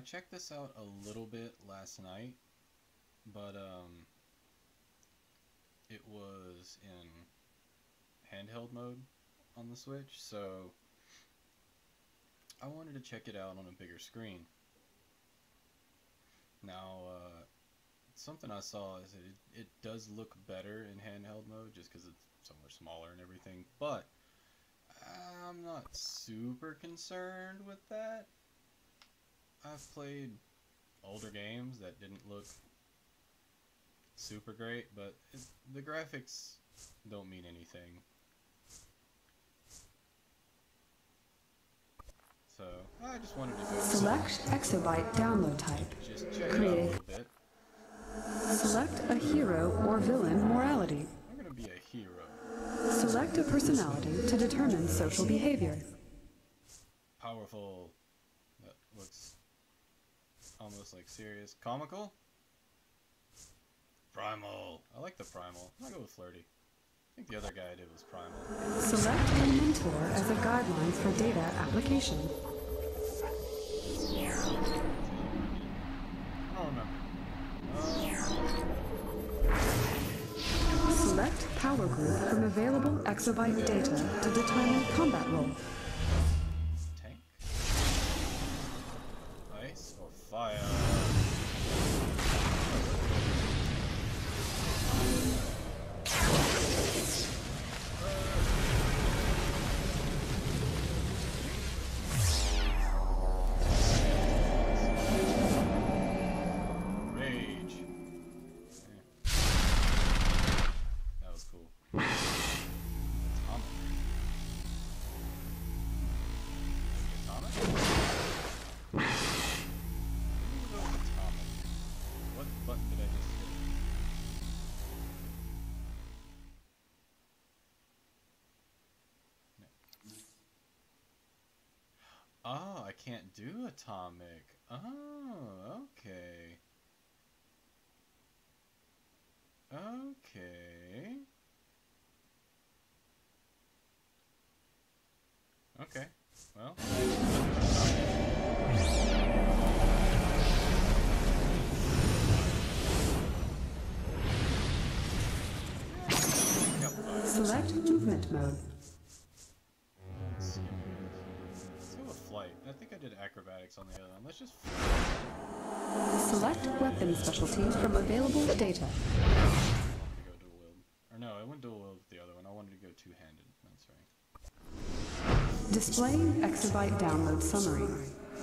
I checked this out a little bit last night, but um, it was in handheld mode on the Switch, so I wanted to check it out on a bigger screen. Now, uh, something I saw is it, it does look better in handheld mode just because it's so much smaller and everything, but I'm not super concerned with that. I've played older games that didn't look super great, but it, the graphics don't mean anything. So I just wanted to go Select exobyte download type. just check it out a Create. little bit. Select a hero or villain morality. I'm gonna be a hero. Select a personality to determine social behavior. Powerful. That looks almost like serious. Comical. Primal. I like the primal. I'll go with flirty. I think the other guy I did was primal. Select a mentor as a guideline for data application. I don't remember. Select power group from available exobyte data to determine combat role. Ice or uh, can't do atomic. Oh, okay. Okay. Okay. Well. Select movement mode. On the other one. Let's just. Select weapon specialty from available data. I wanted to go dual wield. Or no, I went dual wield with the other one. I wanted to go two handed. That's right. Displaying exobyte download summary.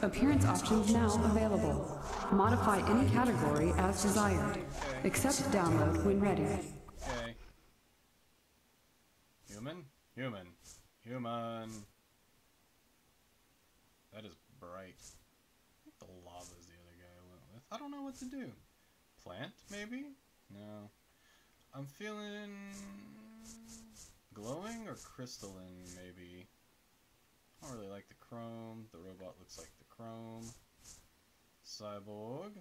Appearance options now available. Modify any category as desired. Accept download when ready. Okay. Human? Human. Human. Think the lava's the other guy I went with. I don't know what to do. Plant, maybe? No. I'm feeling glowing or crystalline, maybe. I don't really like the chrome. The robot looks like the chrome. Cyborg.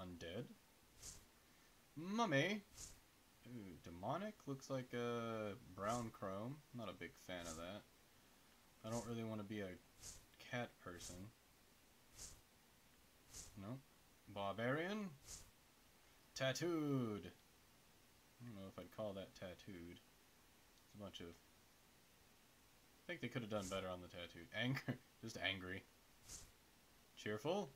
Undead. Mummy. Ooh, demonic looks like a brown chrome. Not a big fan of that. I don't really want to be a cat person. No. Barbarian. Tattooed. I don't know if I'd call that tattooed. It's a bunch of. I think they could have done better on the tattooed. Anger. Just angry. Cheerful.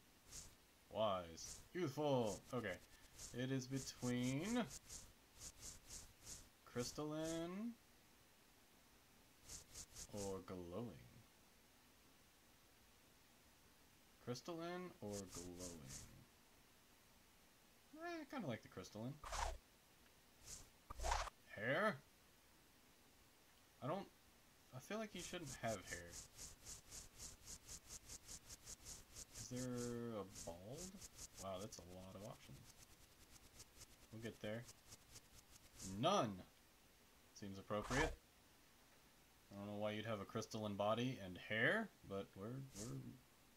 Wise. Youthful. Okay. It is between crystalline or glowing. Crystalline or glowing? Eh, I kind of like the crystalline. Hair? I don't. I feel like you shouldn't have hair. Is there a bald? Wow, that's a lot of options. We'll get there. None! Seems appropriate. I don't know why you'd have a crystalline body and hair, but we're we're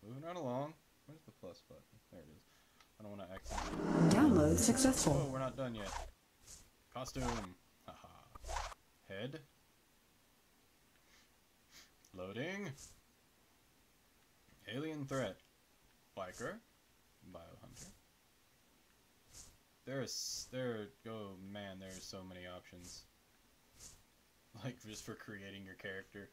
moving right along. Where's the plus button? There it is. I don't want to accidentally. Download successful. Oh, we're not done yet. Costume. Haha. Head. Loading. Alien threat. Biker, Biohunter. There's there oh man, there's so many options. Like just for creating your character.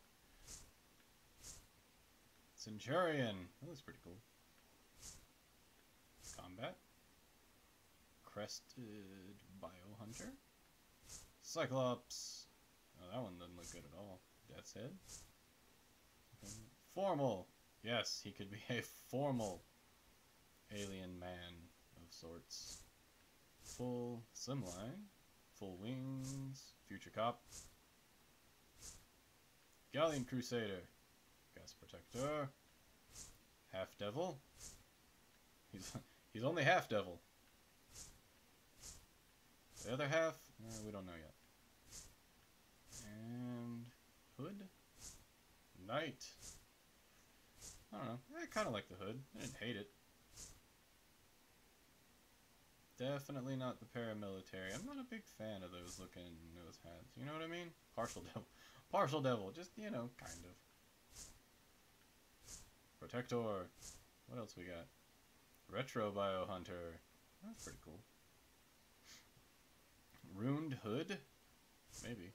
Centurion. That looks pretty cool. Combat. Crested Biohunter. Cyclops. Oh, that one doesn't look good at all. Death's Head. Formal. Yes, he could be a formal alien man of sorts. Full slimline. Full wings. Future cop. Galleon Crusader. Gas Protector. Half Devil. He's he's only half devil. The other half, eh, we don't know yet. And hood, knight. I don't know. I kind of like the hood. I didn't hate it. Definitely not the paramilitary. I'm not a big fan of those looking nose hats. You know what I mean? Partial devil. Partial devil. Just, you know, kind of. Protector. What else we got? Retro Biohunter. That's pretty cool. Ruined Hood? Maybe.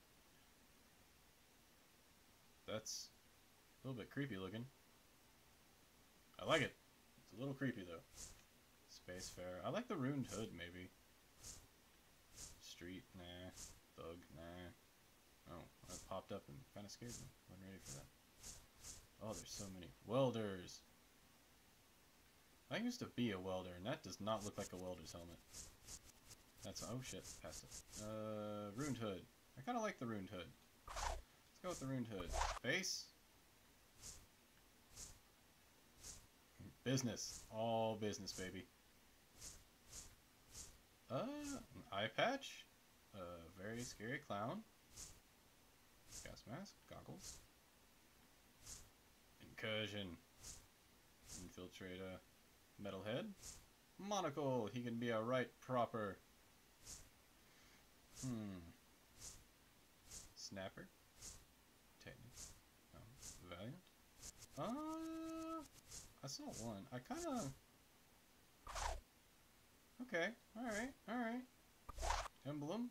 That's a little bit creepy looking. I like it. It's a little creepy though. Spacefarer. I like the Ruined Hood maybe. Street, nah. Thug, nah. Oh, that popped up and kind of scared me. Wasn't ready for that. Oh, there's so many. Welders. I used to be a welder, and that does not look like a welder's helmet. That's oh shit, passed it. Uh, ruined hood. I kind of like the ruined hood. Let's go with the ruined hood. Face. Business, all business, baby. Uh, an eye patch. A very scary clown. Gas mask, goggles. Incursion. Infiltrator. Metalhead. Monocle. He can be a right proper. Hmm. Snapper. Technic. Um, Valiant. Uh, I saw one. I kind of. Okay. All right. All right. Emblem.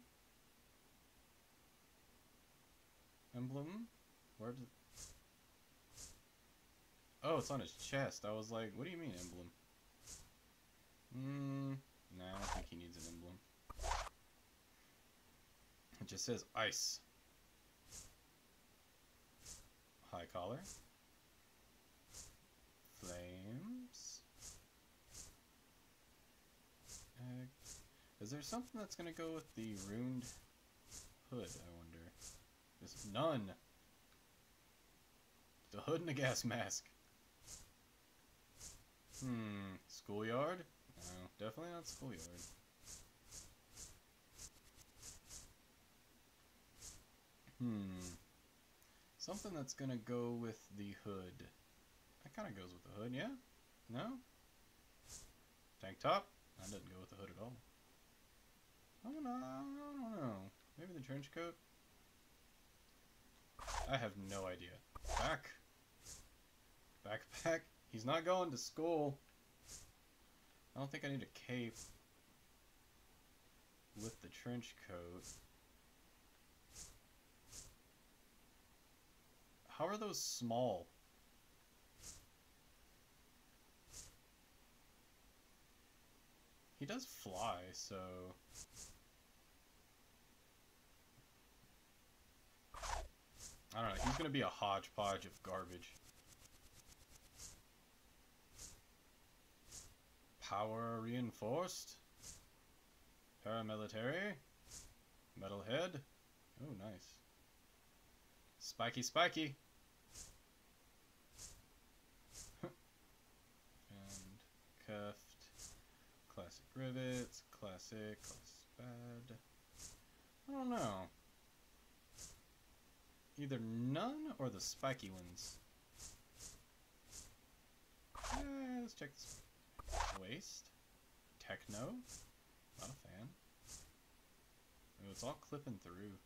Emblem. Where did? Oh, it's on his chest. I was like, what do you mean emblem? Hmm. Nah, I don't think he needs an emblem. It just says ice. High collar. Flames. Uh, is there something that's gonna go with the ruined hood, I wonder? There's none. The hood and the gas mask. Hmm, schoolyard? No, definitely not schoolyard. Hmm. Something that's gonna go with the hood. That kinda goes with the hood, yeah? No? Tank top? That doesn't go with the hood at all. I don't know, I don't know. Maybe the trench coat? I have no idea. Back. Backpack? He's not going to school. I don't think I need a cape with the trench coat. How are those small? He does fly, so... I don't know, he's gonna be a hodgepodge of garbage. Power reinforced. Paramilitary. Metal Head. Oh, nice. Spiky, spiky. and cuffed. Classic rivets. Classic. Classic bad. I don't know. Either none or the spiky ones. Eh, let's check this. Waste. Techno. Not a fan. Oh, it's all clipping through.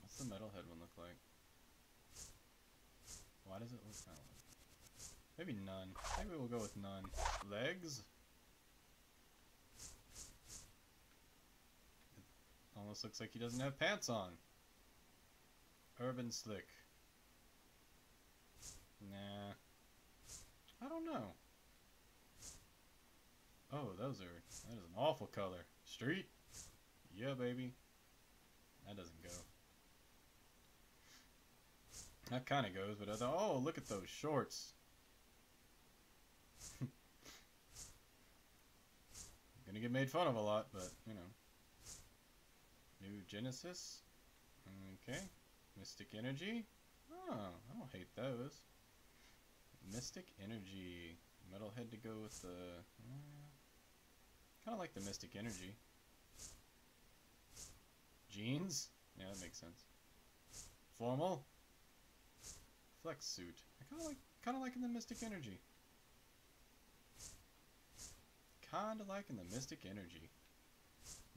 What's the metalhead one look like? Why does it look that way? Maybe none. Maybe we'll go with none. Legs? It almost looks like he doesn't have pants on. Urban slick. Nah. I don't know. Oh, those are. That is an awful color. Street? Yeah, baby. That doesn't go. That kind of goes, but I thought, oh, look at those shorts. Gonna get made fun of a lot, but, you know. New Genesis. Okay. Mystic Energy. Oh, I don't hate those. Mystic Energy. Metalhead to go with the... Uh, kind of like the Mystic Energy. Jeans? Yeah, that makes sense. Formal? Flex suit. I kind of like, kind of liking the Mystic Energy. Kind of liking the Mystic Energy.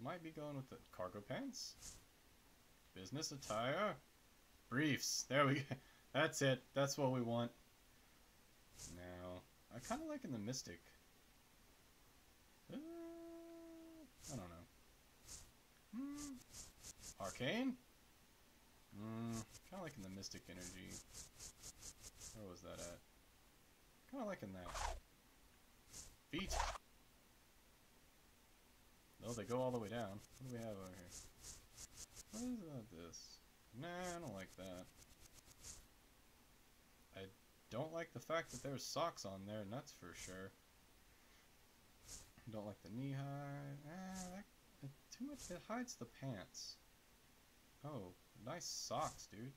Might be going with the cargo pants. Business attire. Briefs. There we go. That's it. That's what we want. Now, I kind of like in the Mystic. Uh, I don't know. Hmm. Arcane? Hmm. Kind of liking the Mystic energy. Where was that at? Kind of liking that. Feet. No, they go all the way down. What do we have over here? What is about this? Nah, I don't like that. Don't like the fact that there's socks on there, and that's for sure. Don't like the knee high. Ah, that, too much. It hides the pants. Oh, nice socks, dude.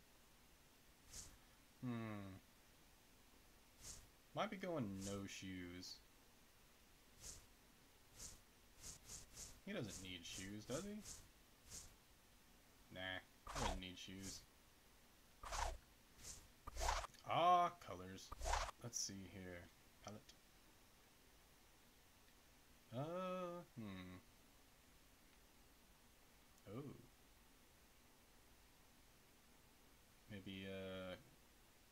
Hmm. Might be going no shoes. He doesn't need shoes, does he? Nah, he doesn't need shoes. Ah, colors. Let's see here. Palette. Uh, hmm. Oh. Maybe a uh,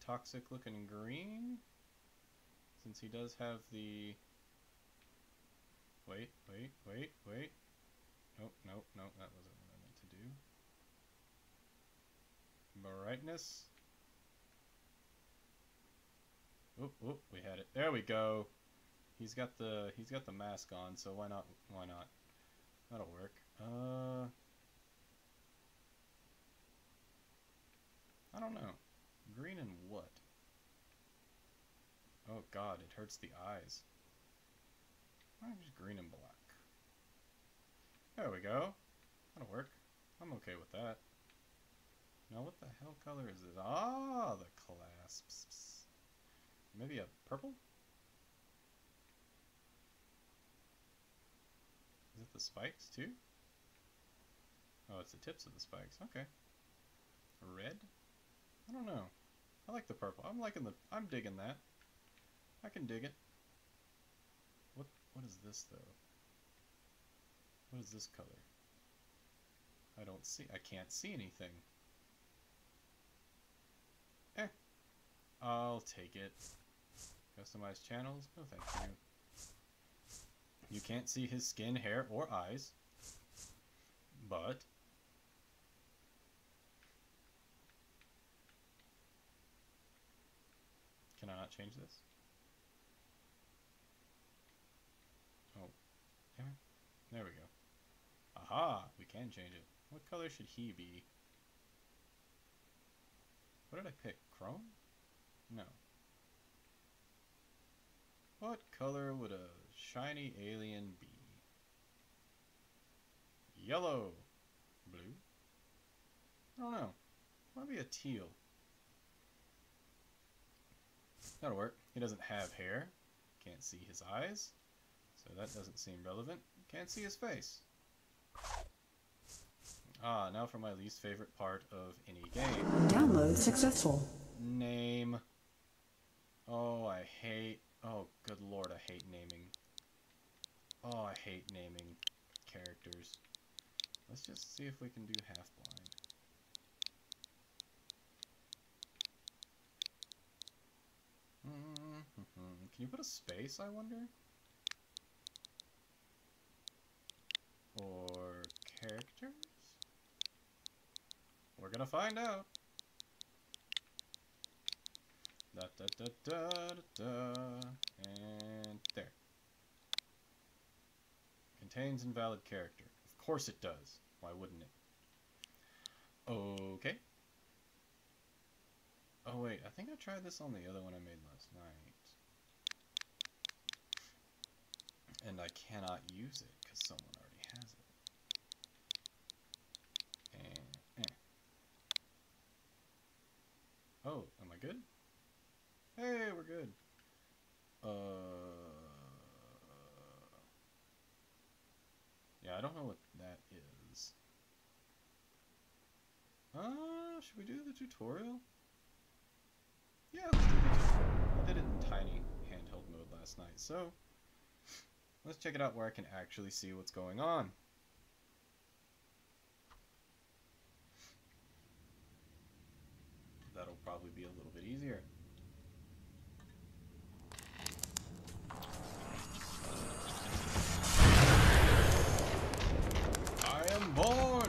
toxic looking green? Since he does have the... Wait, wait, wait, wait. Nope, nope, nope, that wasn't what I meant to do. Brightness. We had it. There we go. He's got the he's got the mask on, so why not why not? That'll work. Uh I don't know. Green and what? Oh god, it hurts the eyes. Just green and black. There we go. That'll work. I'm okay with that. Now what the hell color is it? Ah, the clasps. Maybe a purple? Is it the spikes too? Oh, it's the tips of the spikes. Okay. Red? I don't know. I like the purple. I'm liking the... I'm digging that. I can dig it. What What is this, though? What is this color? I don't see... I can't see anything. Eh. I'll take it. Customize channels? No thank you. You can't see his skin, hair, or eyes. But... Can I not change this? Oh. There we go. Aha! We can change it. What color should he be? What did I pick? Chrome? No. What color would a shiny alien be? Yellow. Blue? I don't know. Might be a teal. That'll work. He doesn't have hair. Can't see his eyes. So that doesn't seem relevant. Can't see his face. Ah, now for my least favorite part of any game. Download successful. Name. Oh, I hate... Oh, good lord, I hate naming. Oh, I hate naming characters. Let's just see if we can do half-blind. Can you put a space, I wonder? Or characters? We're gonna find out. Da da da da da da. And there. Contains invalid character. Of course it does. Why wouldn't it? Okay. Oh wait, I think I tried this on the other one I made last night. And I cannot use it because someone already has it. And, eh. Oh, am I good? Hey, we're good. Uh, yeah, I don't know what that is. Uh, should we do the tutorial? Yeah, let's do the tutorial. I did it in tiny handheld mode last night, so let's check it out where I can actually see what's going on. That'll probably be a little bit easier. I am born!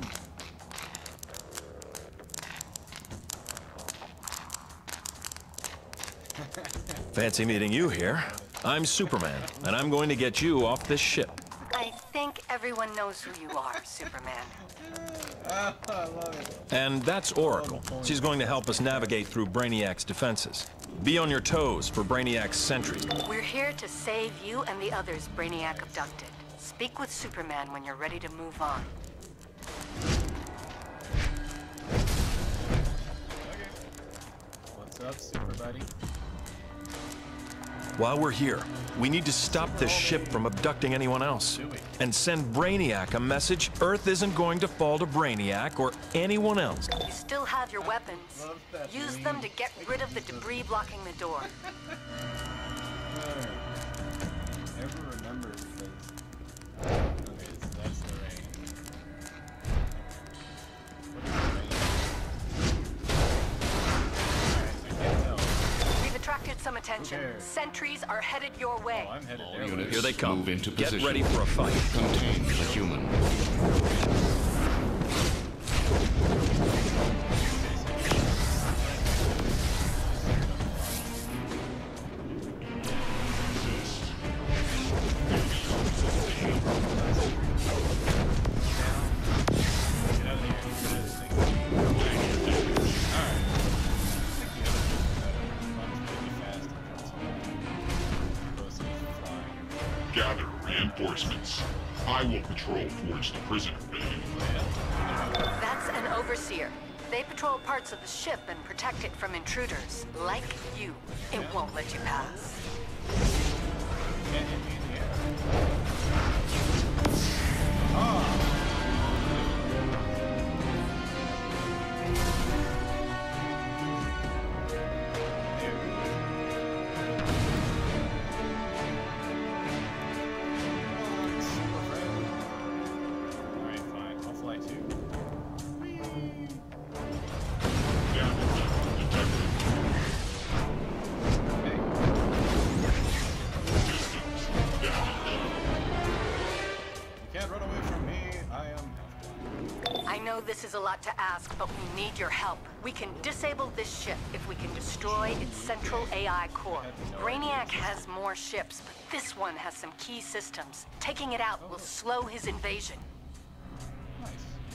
Fancy meeting you here. I'm Superman, and I'm going to get you off this ship. I think everyone knows who you are, Superman. I love it. And that's Oracle. She's going to help us navigate through Brainiac's defenses. Be on your toes for Brainiac's sentry. We're here to save you and the others Brainiac abducted. Speak with Superman when you're ready to move on. While we're here, we need to stop this ship from abducting anyone else. And send Brainiac a message Earth isn't going to fall to Brainiac or anyone else. You still have your weapons. Use them to get rid of the debris blocking the door. Sentries are headed your way. Oh, I'm headed All there. units Here they come. move into Get position. ready for a fight. Contain the human. Overseer. They patrol parts of the ship and protect it from intruders. Like you. It won't let you pass. This ship if we can destroy its central AI core. Brainiac has more ships, but this one has some key systems. Taking it out will slow his invasion.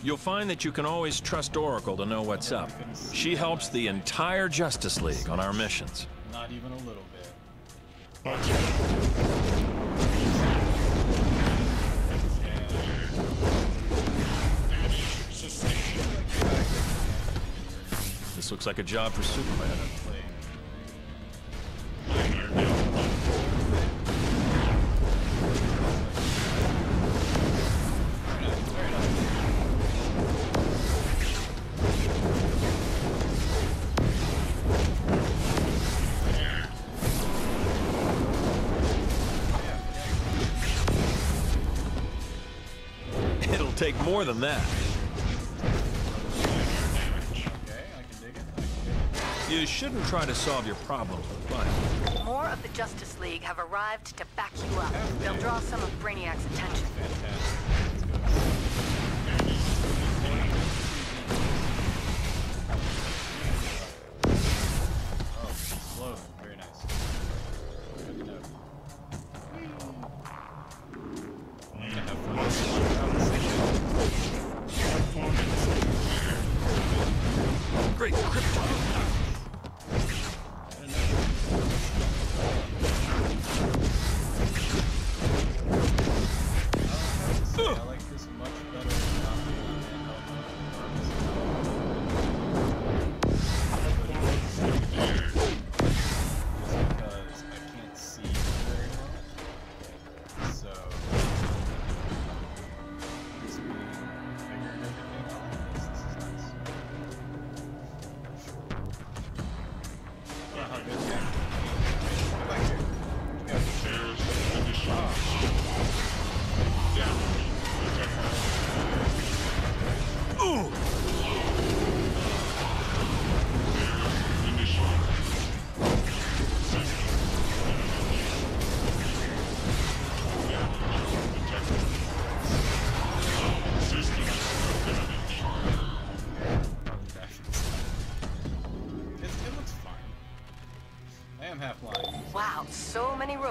You'll find that you can always trust Oracle to know what's up. She helps the entire Justice League on our missions. Not even a little bit. This looks like a job for Superman. It'll take more than that. You shouldn't try to solve your problems with. More of the Justice League have arrived to back you up. They'll draw some of Brainiac's attention.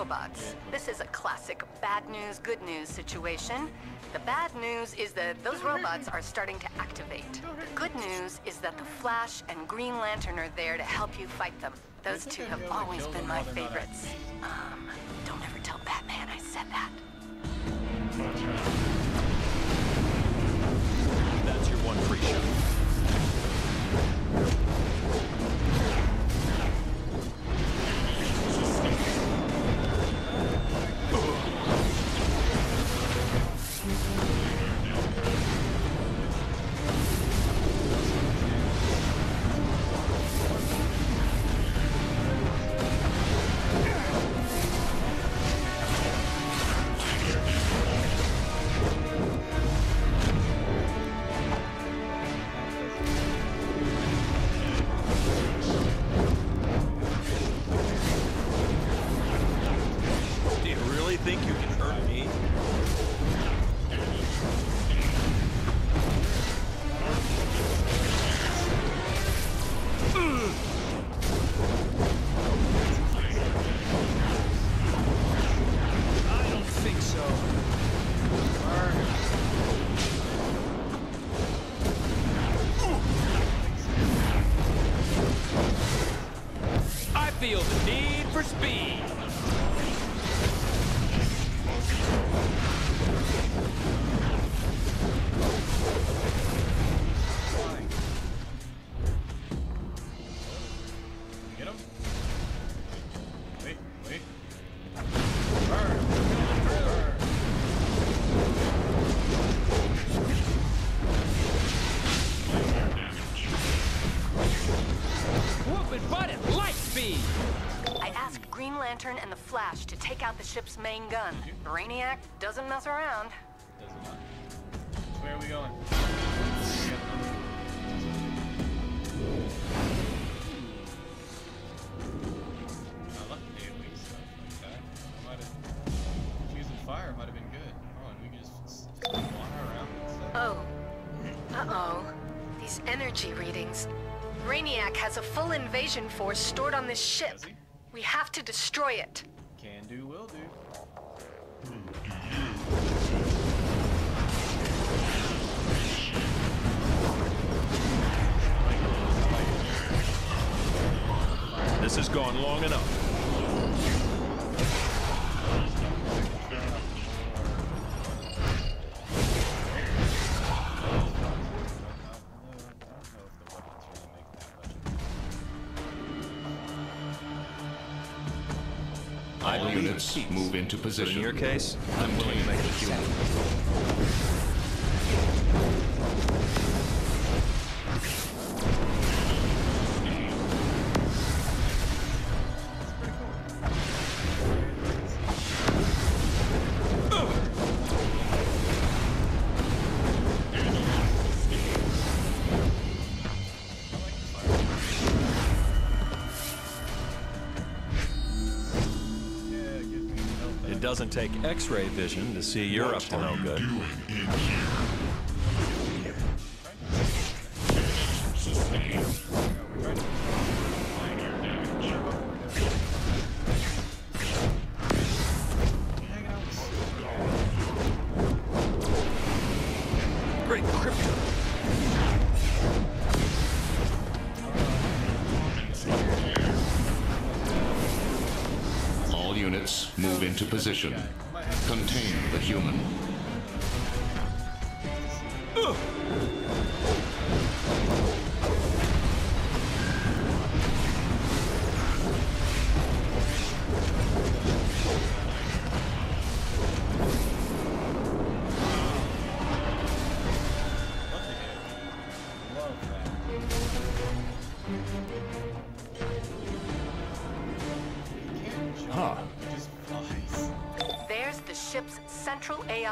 Robots. This is a classic bad news, good news situation. The bad news is that those robots are starting to activate. The good news is that the Flash and Green Lantern are there to help you fight them. Those two have always been my favorites. Um, don't ever tell Batman I said that. That's your one free shot. Feel the need for speed. Ship's main gun. Brainiac doesn't mess around. Does it not? Which way are we going? I like AoE stuff like that. I might have using fire might have been good. Oh, and we can just, just fly around and stuff. Oh. Uh-oh. These energy readings. Brainiac has a full invasion force stored on this ship. We have to destroy it. This has gone long enough. All units move into But position. in your case, I'm willing to make a human. Doesn't take x-ray vision to see you're what up to no good.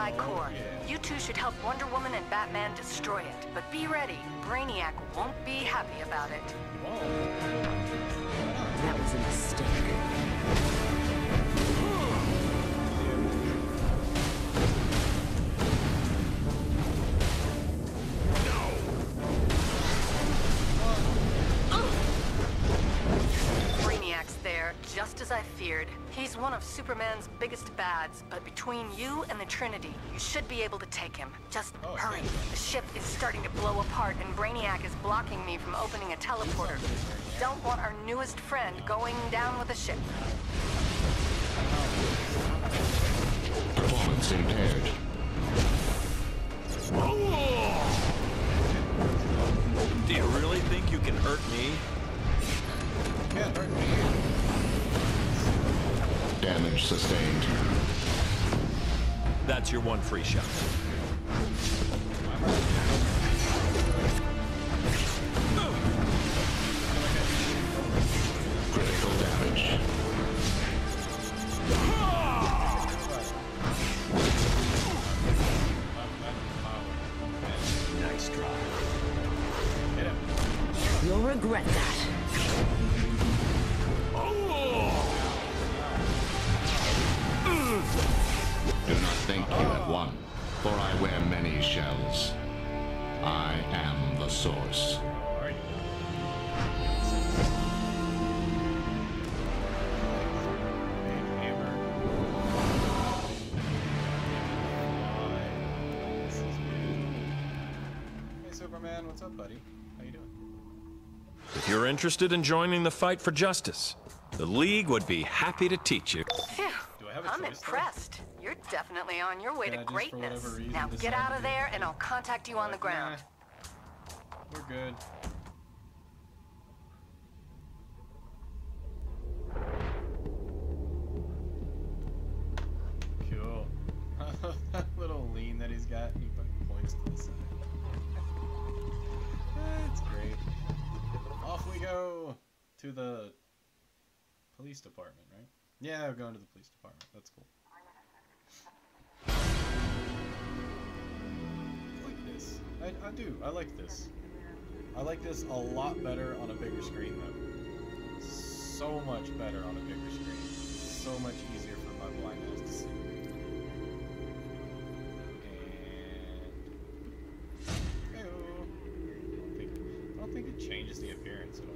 AI core. You two should help Wonder Woman and Batman destroy it. But be ready, Brainiac won't be happy about it. That was a mistake. one of Superman's biggest bads, but between you and the Trinity, you should be able to take him. Just oh, hurry. Okay. The ship is starting to blow apart, and Brainiac is blocking me from opening a teleporter. Don't want our newest friend going down with the ship. Performance in That's your one free shot. Superman, what's up, buddy? How you doing? If you're interested in joining the fight for justice, the League would be happy to teach you. Phew. Do I have a I'm choice, though? impressed. You're definitely on your way Can to I just, for greatness. reason, Now get out of there and I'll contact you on the ground. nah, we're good. Cool. that little lean that he's got, he points to the side. Go to the police department, right? Yeah, we're going to the police department. That's cool. I like this. I, I do. I like this. I like this a lot better on a bigger screen, though. So much better on a bigger screen. So much easier for my blind eyes to see. The appearance at all.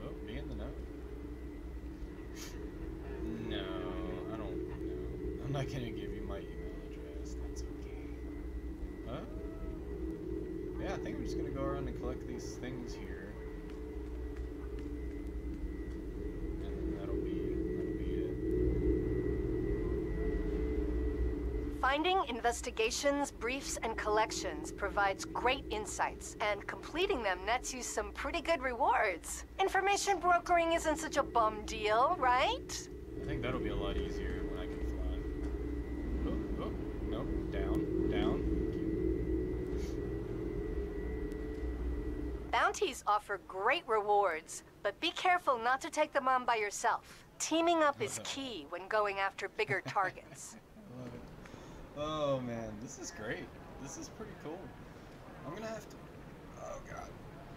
But, oh, be in the know. No, I don't know. I'm not gonna give you my email address. That's okay. Huh? Yeah, I think I'm just gonna go around and collect these things here. Finding investigations, briefs, and collections provides great insights, and completing them nets you some pretty good rewards. Information brokering isn't such a bum deal, right? I think that'll be a lot easier when I can fly. Oh, oh, no, down, down. Bounties offer great rewards, but be careful not to take them on by yourself. Teaming up is key when going after bigger targets. Oh man, this is great. This is pretty cool. I'm gonna have to. Oh god.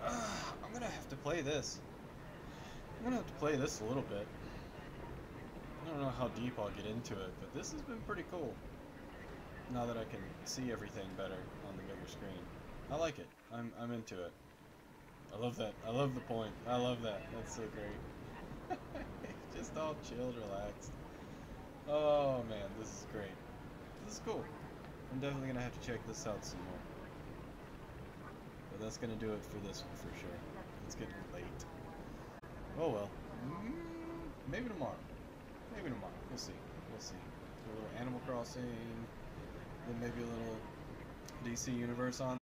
Ah, I'm gonna have to play this. I'm gonna have to play this a little bit. I don't know how deep I'll get into it, but this has been pretty cool. Now that I can see everything better on the bigger screen. I like it. I'm, I'm into it. I love that. I love the point. I love that. That's so great. Just all chilled, relaxed. Oh man, this is great. This is cool. I'm definitely gonna have to check this out some more. But that's gonna do it for this one for sure. It's getting late. Oh well. Mm, maybe tomorrow. Maybe tomorrow. We'll see. We'll see. A little Animal Crossing. Then maybe a little DC Universe on